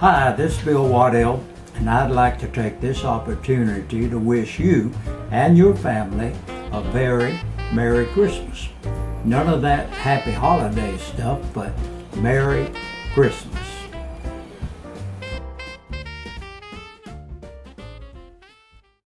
Hi, this is Bill Waddell, and I'd like to take this opportunity to wish you and your family a very Merry Christmas. None of that happy holiday stuff, but Merry Christmas.